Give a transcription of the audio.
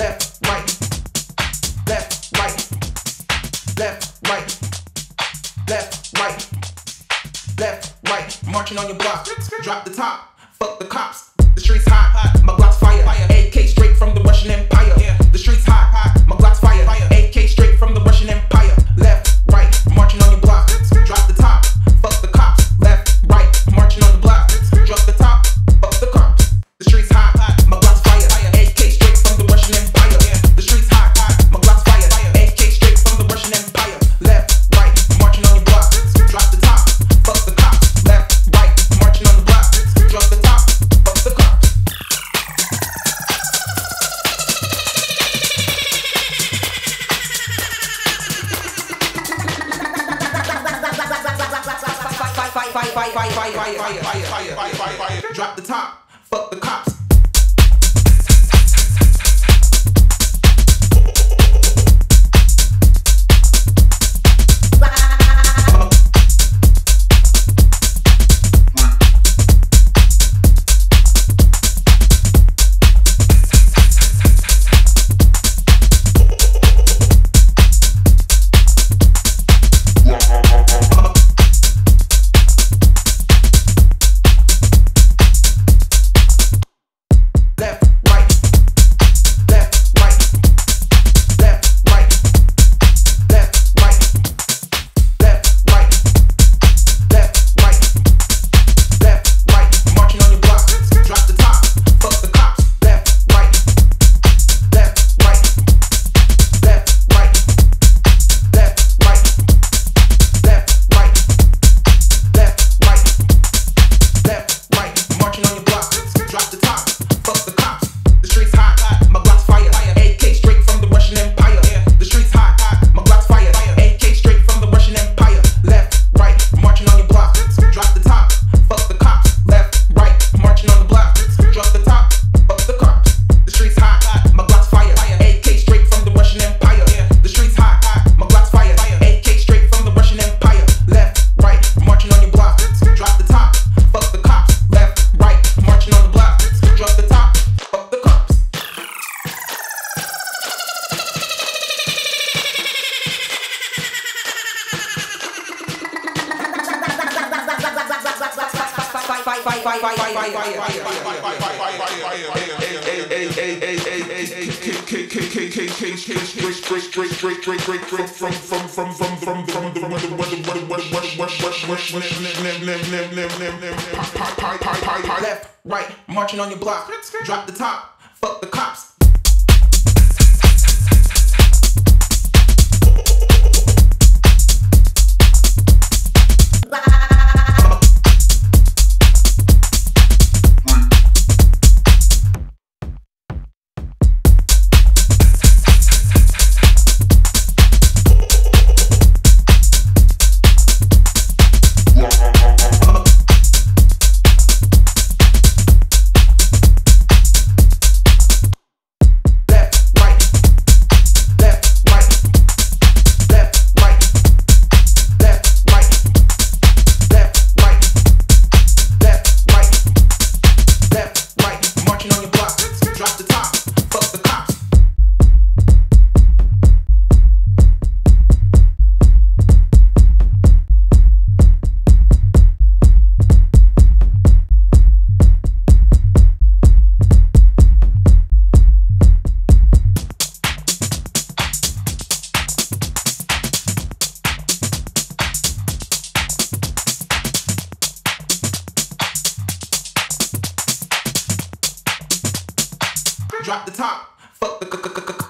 left, right, left, right, left, right, left, right, left, right. Marching on your block, drop the top. fire, fire, fire, fire, fire, fire, fire, fire, fire, fire, drop the top, fuck the cops. Left, right, marching on your block. Drop the top. Fuck the cops drop the top. Fuck the.